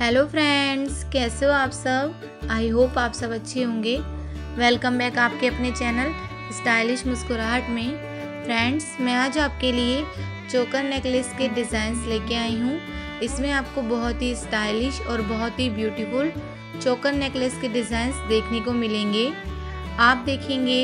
Hello friends कैसे हो आप सब? आई होप आप सब अच्छे होंगे। वेलकम बैक आपके अपने चैनल स्टाइलिश मुस्कुराहट में। फ्रेंड्स मैं आज आपके लिए चोकर नेकलेस के डिज़ाइंस लेके आई हूँ। इसमें आपको बहुत ही स्टाइलिश और बहुत ही ब्यूटीफुल चोकर नेकलेस के डिज़ाइंस देखने को मिलेंगे। आप देखेंगे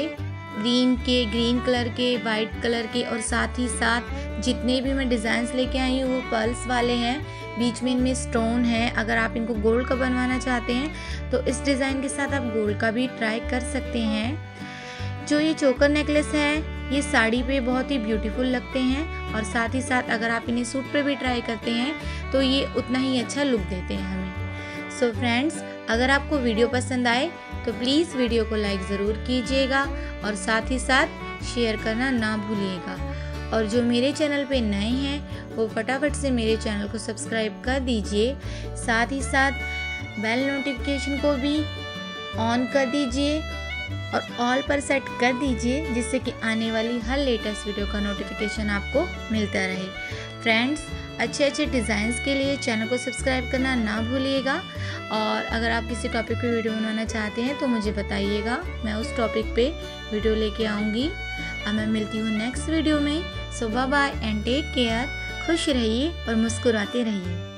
ग्रीन के, ग्रीन कलर के, वाइट कलर के और साथ ही साथ जितने भी मैं डिज़ाइंस लेके आई हूँ वो पर्ल्स वाले हैं। बीच में इनमें स्टोन है। अगर आप इनको गोल्ड का बनवाना चाहते हैं तो इस डिज़ाइन के साथ आप गोल्ड का भी ट्राई कर सकते हैं। जो ये चोकर नेकलेस है, ये साड़ी पे बहुत ही ब्यूटीफुल लगते हैं और साथ ही साथ अगर आप इन्हें सूट पे भी ट्राई करते हैं तो ये उतना ही अच्छा लुक देते हैं हमें। सो so फ्रेंड्स अगर आपको वीडियो पसंद आए तो प्लीज़ वीडियो को लाइक ज़रूर कीजिएगा और साथ ही साथ शेयर करना ना भूलिएगा। और जो मेरे चैनल पे नए हैं, वो फटाफट से मेरे चैनल को सब्सक्राइब कर दीजिए। साथ ही साथ बेल नोटिफिकेशन को भी ऑन कर दीजिए और ऑल पर सेट कर दीजिए, जिससे कि आने वाली हर लेटेस्ट वीडियो का नोटिफिकेशन आपको मिलता रहे। फ्रेंड्स अच्छे अच्छे डिज़ाइंस के लिए चैनल को सब्सक्राइब करना ना भूलिएगा। और अगर आप किसी टॉपिक पे वीडियो बनाना चाहते हैं तो मुझे बताइएगा। मैं उस टॉपिक पे वीडियो लेके आऊँगी। अब मैं मिलती हूँ नेक्स्ट वीडियो में। So bye and take care. खुश रहिए और मुस्कुराते रहिए।